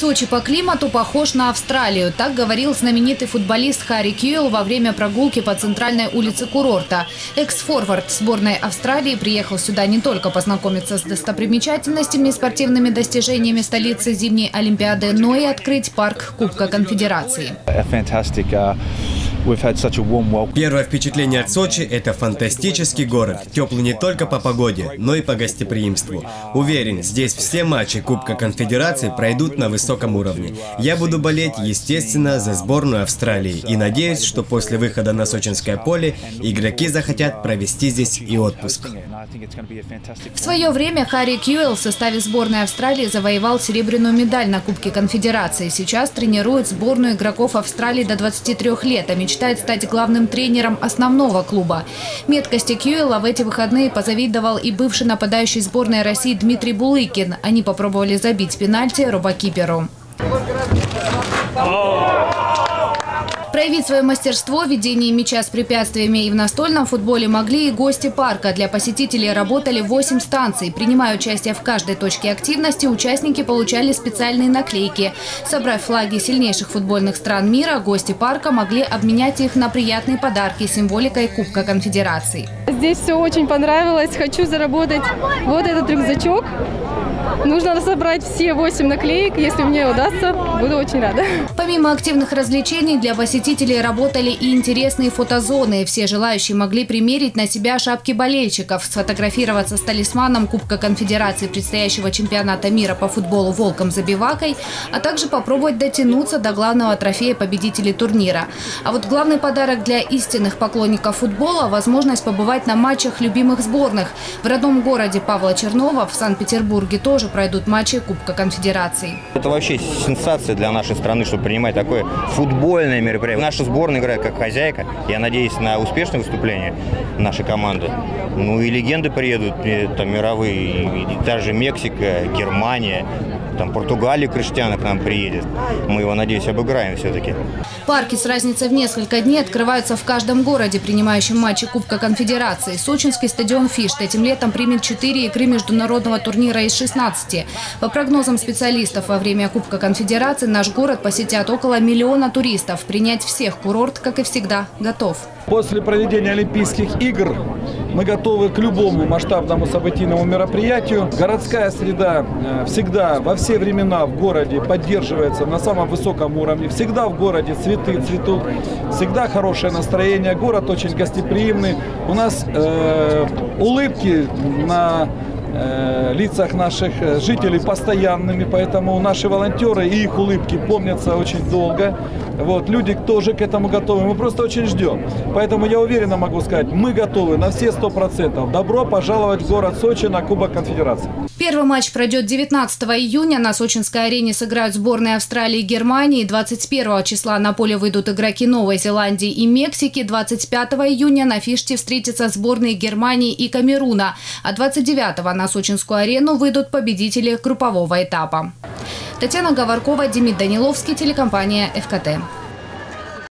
Сочи по климату похож на Австралию. Так говорил знаменитый футболист Харри Кьюэлл во время прогулки по центральной улице курорта. Экс-форвард сборной Австралии приехал сюда не только познакомиться с достопримечательностями и спортивными достижениями столицы зимней Олимпиады, но и открыть парк Кубка Конфедерации. Первое впечатление от Сочи – это фантастический город. Теплый не только по погоде, но и по гостеприимству. Уверен, здесь все матчи Кубка Конфедерации пройдут на высоком уровне. Я буду болеть, естественно, за сборную Австралии и надеюсь, что после выхода на сочинское поле игроки захотят провести здесь и отпуск. В свое время Харри Кьюэлл в составе сборной Австралии завоевал серебряную медаль на Кубке Конфедерации. Сейчас тренирует сборную игроков Австралии до 23 лет, а мечтает стать главным тренером основного клуба. Меткости Кьюэлла в эти выходные позавидовал и бывший нападающий сборной России Дмитрий Булыкин. Они попробовали забить пенальти робокиперу. Проявить свое мастерство в ведении мяча с препятствиями и в настольном футболе могли и гости парка. Для посетителей работали 8 станций. Принимая участие в каждой точке активности, участники получали специальные наклейки. Собрав флаги сильнейших футбольных стран мира, гости парка могли обменять их на приятные подарки с символикой Кубка Конфедерации. Здесь все очень понравилось. Хочу заработать вот этот рюкзачок. Нужно собрать все 8 наклеек. Если мне удастся, буду очень рада. Помимо активных развлечений, для посетителей работали и интересные фотозоны. Все желающие могли примерить на себя шапки болельщиков, сфотографироваться с талисманом Кубка Конфедерации предстоящего чемпионата мира по футболу «Волком забивакой», а также попробовать дотянуться до главного трофея победителей турнира. А вот главный подарок для истинных поклонников футбола – возможность побывать на матчах любимых сборных. В родном городе Павла Чернова в Санкт-Петербурге тоже пройдут матчи Кубка Конфедерации. Это вообще сенсация для нашей страны, чтобы принимать такое футбольное мероприятие. Наша сборная играет как хозяйка. Я надеюсь на успешное выступление нашей команды. Ну и легенды приедут, там мировые, и даже Мексика, Германия, там Португалия Криштиана к нам приедет. Мы его, надеюсь, обыграем все-таки. Парки с разницей в несколько дней открываются в каждом городе, принимающем матчи Кубка Конфедерации. Сочинский стадион «Фишт» этим летом примет 4 игры международного турнира из 16. По прогнозам специалистов, во время Кубка Конфедерации наш город посетят около миллиона туристов. Принять всех курорт, как и всегда, готов. После проведения Олимпийских игр мы готовы к любому масштабному событийному мероприятию. Городская среда э, всегда, во все времена в городе поддерживается на самом высоком уровне. Всегда в городе цветы цветут, всегда хорошее настроение. Город очень гостеприимный. У нас э, улыбки на Э, лицах наших э, жителей постоянными, поэтому наши волонтеры и их улыбки помнятся очень долго. Вот, люди тоже к этому готовы, мы просто очень ждем. Поэтому я уверенно могу сказать, мы готовы на все сто процентов. Добро пожаловать в город Сочи на Кубок Конфедерации. Первый матч пройдет 19 июня. На Сочинской арене сыграют сборные Австралии и Германии. 21 числа на поле выйдут игроки Новой Зеландии и Мексики. 25 июня на фиште встретятся сборные Германии и Камеруна. А 29 на Сочинскую арену выйдут победители группового этапа. Татьяна Говоркова, Демид Даниловский, телекомпания «ФКТ».